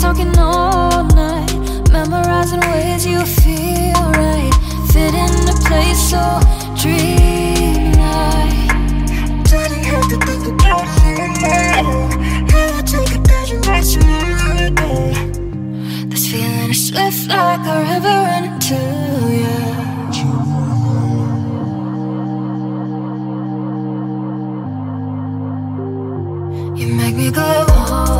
talking all night Memorizing ways you feel right Fit in a place so dreamlike Don't have to think about you How I take a advantage of you This feeling is swift like a river into you. You make me go